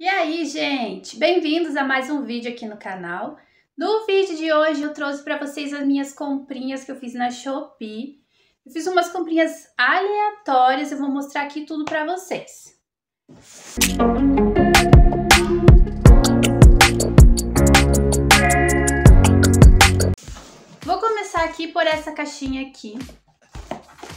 E aí, gente? Bem-vindos a mais um vídeo aqui no canal. No vídeo de hoje eu trouxe para vocês as minhas comprinhas que eu fiz na Shopee. Eu fiz umas comprinhas aleatórias, eu vou mostrar aqui tudo para vocês. Vou começar aqui por essa caixinha aqui,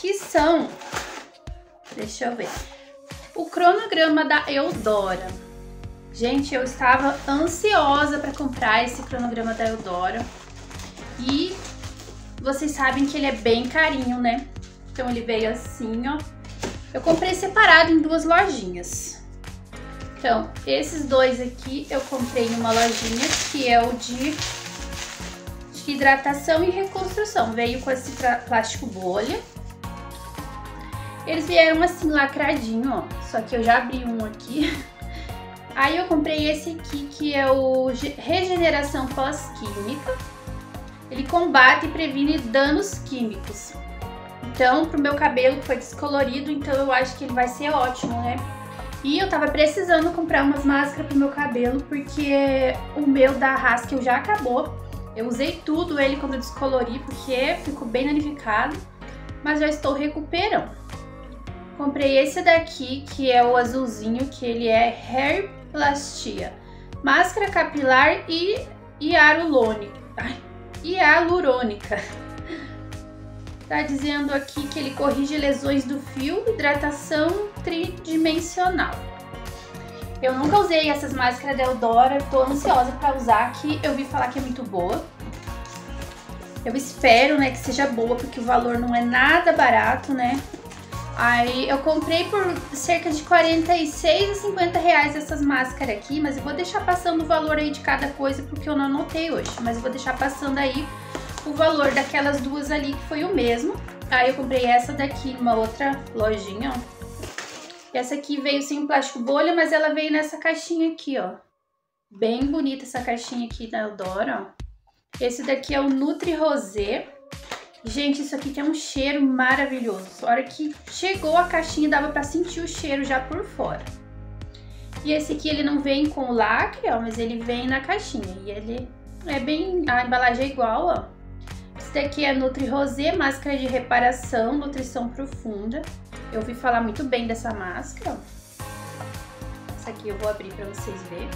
que são... Deixa eu ver. O cronograma da Eudora. Gente, eu estava ansiosa para comprar esse cronograma da Eudora. E vocês sabem que ele é bem carinho, né? Então ele veio assim, ó. Eu comprei separado em duas lojinhas. Então, esses dois aqui eu comprei em uma lojinha que é o de, de hidratação e reconstrução. Veio com esse plástico bolha. Eles vieram assim lacradinho, ó. Só que eu já abri um aqui. Aí eu comprei esse aqui, que é o Regeneração Pós-Química. Ele combate e previne danos químicos. Então, pro meu cabelo que foi descolorido, então eu acho que ele vai ser ótimo, né? E eu tava precisando comprar umas máscaras pro meu cabelo, porque o meu da Haskell já acabou. Eu usei tudo ele quando eu descolori, porque ficou bem danificado, mas já estou recuperando. Comprei esse daqui, que é o azulzinho, que ele é Hair plastia, máscara capilar e hialurônica. hialurônica. Tá dizendo aqui que ele corrige lesões do fio, hidratação tridimensional. Eu nunca usei essas máscaras da Eudora, tô ansiosa para usar, que eu vi falar que é muito boa. Eu espero, né, que seja boa, porque o valor não é nada barato, né? Aí eu comprei por cerca de 46 a 50 reais essas máscaras aqui, mas eu vou deixar passando o valor aí de cada coisa porque eu não anotei hoje. Mas eu vou deixar passando aí o valor daquelas duas ali que foi o mesmo. Aí eu comprei essa daqui numa outra lojinha, ó. Essa aqui veio sem plástico bolha, mas ela veio nessa caixinha aqui, ó. Bem bonita essa caixinha aqui da Eudora, ó. Esse daqui é o Nutri Rosé. Gente, isso aqui tem um cheiro maravilhoso. A hora que chegou a caixinha, dava pra sentir o cheiro já por fora. E esse aqui, ele não vem com lacre, ó, mas ele vem na caixinha. E ele é bem... A embalagem é igual, ó. Esse daqui é Nutri Rosé, máscara de reparação, nutrição profunda. Eu ouvi falar muito bem dessa máscara. Essa aqui eu vou abrir pra vocês verem.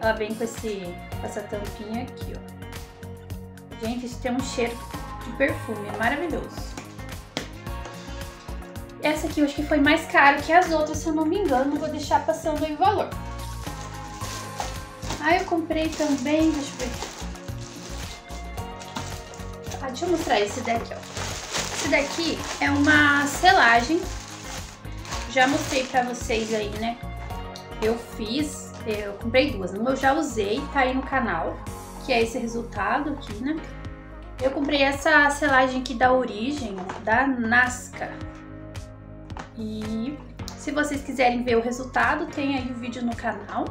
Ela vem com esse, essa tampinha aqui, ó. Gente, isso tem um cheiro de perfume, é maravilhoso. Essa aqui eu acho que foi mais caro que as outras, se eu não me engano, vou deixar passando aí o valor. Ah, eu comprei também, deixa eu ver. Ah, deixa eu mostrar esse daqui, ó. Esse daqui é uma selagem. Já mostrei pra vocês aí, né? Eu fiz, eu comprei duas. Uma eu já usei, tá aí no canal, que é esse resultado aqui, né? Eu comprei essa selagem aqui da Origem, da Nasca. E se vocês quiserem ver o resultado, tem aí o vídeo no canal.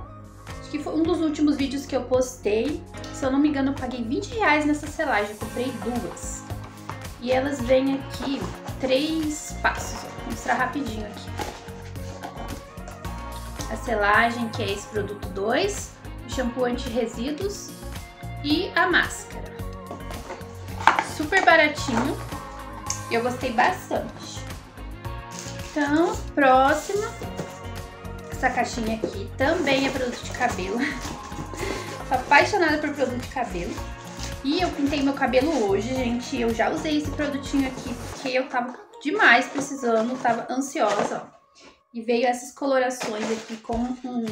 Acho que foi um dos últimos vídeos que eu postei. Se eu não me engano, eu paguei 20 reais nessa selagem. Eu comprei duas. E elas vêm aqui, três passos. Vou mostrar rapidinho aqui. A selagem, que é esse produto 2, o shampoo anti-resíduos e a máscara super baratinho. E eu gostei bastante. Então, próxima. Essa caixinha aqui também é produto de cabelo. Tô apaixonada por produto de cabelo. E eu pintei meu cabelo hoje, gente. Eu já usei esse produtinho aqui porque eu tava demais precisando, tava ansiosa, ó. E veio essas colorações aqui com um,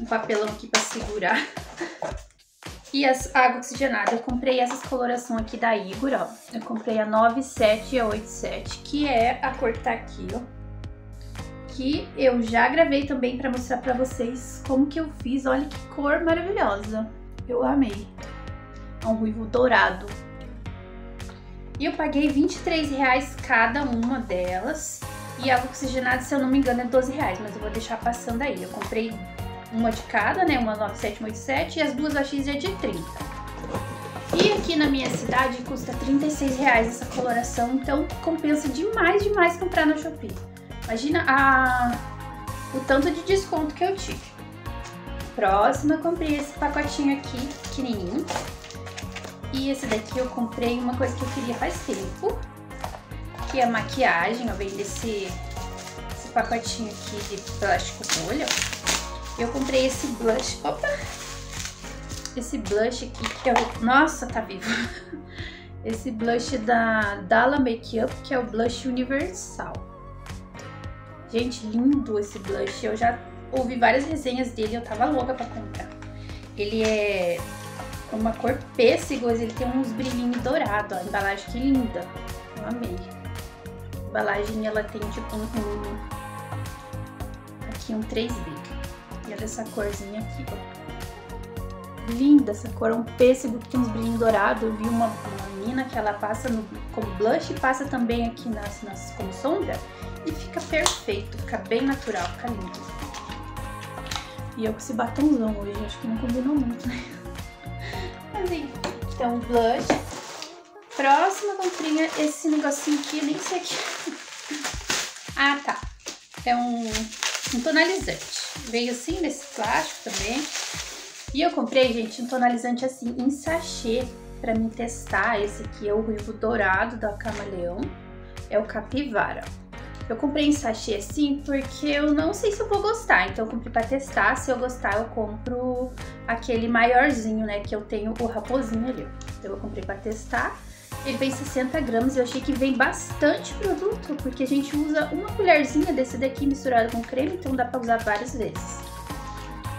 um papelão aqui pra segurar. E as água oxigenada, eu comprei essas colorações aqui da Igor, ó. Eu comprei a 97 e a 87, que é a cor que tá aqui, ó. Que eu já gravei também pra mostrar pra vocês como que eu fiz. Olha que cor maravilhosa. Eu amei. É um ruivo dourado. E eu paguei 23 reais cada uma delas. E água oxigenada, se eu não me engano, é 12 reais, mas eu vou deixar passando aí. Eu comprei uma de cada, né? Uma 9787 e as duas AX é de 30. E aqui na minha cidade custa 36 reais essa coloração, então compensa demais, demais comprar na Shopee. Imagina a, o tanto de desconto que eu tive. Próxima, comprei esse pacotinho aqui, pequenininho. E esse daqui eu comprei uma coisa que eu queria faz tempo, que é maquiagem. Eu venho esse pacotinho aqui de plástico bolha. Eu comprei esse blush, opa, esse blush aqui que é o, nossa, tá vivo. Esse blush da Dalla Makeup, que é o blush universal. Gente, lindo esse blush. Eu já ouvi várias resenhas dele, eu tava louca pra comprar. Ele é uma cor pêssego, ele tem uns brilhinhos dourados, a embalagem que linda. Eu amei. A embalagem, ela tem tipo um... um aqui um 3D. E olha essa corzinha aqui, ó. Linda essa cor, é um pêssego que tem uns brilhinhos dourados. Eu vi uma, uma menina que ela passa no, como blush e passa também aqui nas, nas, como sombra. E fica perfeito, fica bem natural, fica lindo. E eu com esse batomzão hoje, acho que não combinou muito, né? Mas enfim, então blush. Próxima comprinha, esse negocinho aqui, nem sei aqui. ah, tá. É um, um tonalizante. Veio assim, nesse plástico também. E eu comprei, gente, um tonalizante assim, em sachê, pra me testar. Esse aqui é o ruivo dourado da Camaleão. É o Capivara. Eu comprei em sachê assim porque eu não sei se eu vou gostar, então eu comprei pra testar. Se eu gostar, eu compro aquele maiorzinho, né? Que eu tenho o raposinho ali. Então eu comprei pra testar. Ele vem 60 gramas e eu achei que vem bastante produto, porque a gente usa uma colherzinha desse daqui misturado com creme, então dá pra usar várias vezes.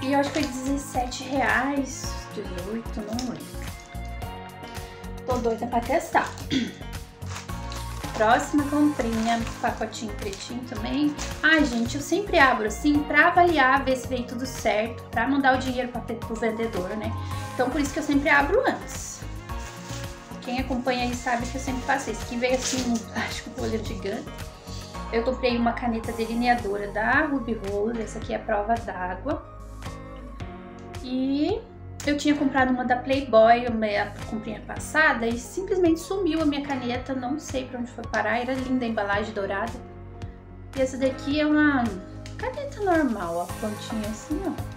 E eu acho que foi 17 reais, 18, não lembro. Tô doida pra testar. Próxima comprinha, pacotinho pretinho também. Ai, gente, eu sempre abro assim pra avaliar, ver se veio tudo certo, pra mandar o dinheiro pra, pro vendedor, né? Então, por isso que eu sempre abro antes. Quem acompanha aí sabe que eu sempre faço isso. Que veio assim um plástico bolha gigante. Eu comprei uma caneta delineadora da Ruby Rose, essa aqui é a prova d'água. E eu tinha comprado uma da Playboy, a comprinha passada, e simplesmente sumiu a minha caneta, não sei pra onde foi parar, era linda a embalagem dourada. E essa daqui é uma caneta normal, a pontinha assim, ó.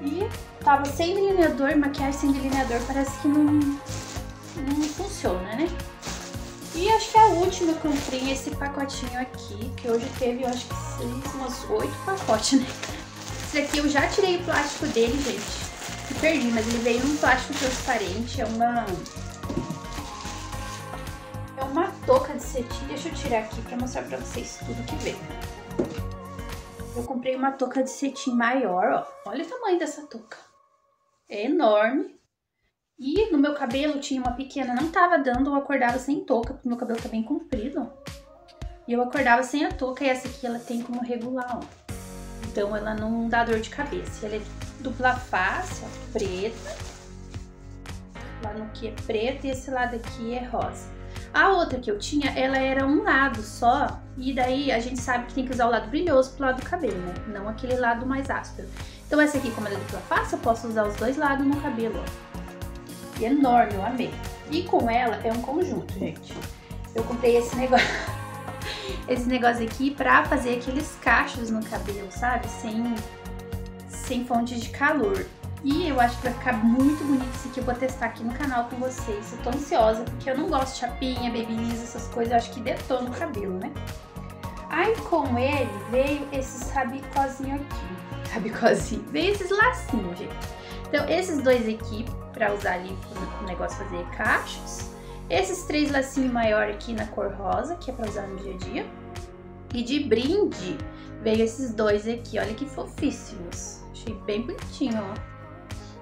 E tava sem delineador, maquiagem sem delineador, parece que não, não funciona, né? E acho que a última eu comprei esse pacotinho aqui, que hoje teve, eu acho que seis, umas oito pacotes, né? Esse aqui eu já tirei o plástico dele, gente. E perdi, mas ele veio num plástico transparente, é uma... É uma touca de cetim. Deixa eu tirar aqui pra mostrar pra vocês tudo que veio. Eu comprei uma touca de cetim maior, ó. Olha o tamanho dessa touca. É enorme. E no meu cabelo tinha uma pequena, não tava dando, eu acordava sem touca, porque meu cabelo tá bem comprido, E eu acordava sem a touca e essa aqui ela tem como regular, ó. Então ela não dá dor de cabeça. Ela é dupla face, ó, preta. Lá no que é preto e esse lado aqui é rosa. A outra que eu tinha, ela era um lado só, e daí a gente sabe que tem que usar o lado brilhoso pro lado do cabelo, né? Não aquele lado mais áspero. Então essa aqui, como ela é dupla face, eu posso usar os dois lados no cabelo, ó e enorme, eu amei. E com ela é um conjunto, gente. Eu comprei esse negócio, esse negócio aqui pra fazer aqueles cachos no cabelo, sabe? Sem, sem fonte de calor. E eu acho que vai ficar muito bonito esse aqui, eu vou testar aqui no canal com vocês. Eu tô ansiosa, porque eu não gosto de chapinha, babyliss, essas coisas, eu acho que detona o cabelo, né? Aí com ele veio esses rabicozinho aqui. Rabicozinho. Veio esses lacinhos, gente. Então, esses dois aqui, para usar ali o negócio fazer cachos. Esses três lacinhos maior aqui na cor rosa, que é para usar no dia a dia. E de brinde, veio esses dois aqui, olha que fofíssimos. Achei bem bonitinho, ó.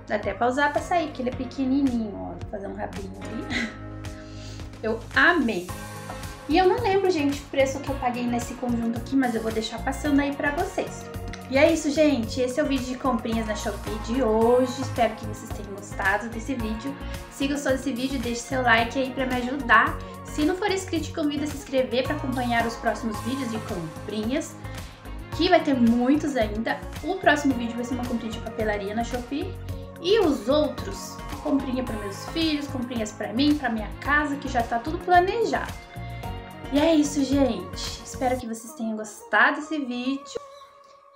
Dá até pra usar pra sair, porque ele é pequenininho, ó. Vou fazer um rabinho ali. Eu amei. E eu não lembro, gente, o preço que eu paguei nesse conjunto aqui, mas eu vou deixar passando aí pra vocês. E é isso, gente. Esse é o vídeo de comprinhas na Shopee de hoje. Espero que vocês tenham gostado desse vídeo. Se gostou desse vídeo, deixe seu like aí para me ajudar. Se não for inscrito, convido a se inscrever para acompanhar os próximos vídeos de comprinhas, que vai ter muitos ainda. O próximo vídeo vai ser uma comprinha de papelaria na Shopee. E os outros? Comprinha para meus filhos, comprinhas para mim, para minha casa, que já está tudo planejado. E é isso, gente. Espero que vocês tenham gostado desse vídeo.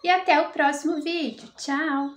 E até o próximo vídeo. Tchau!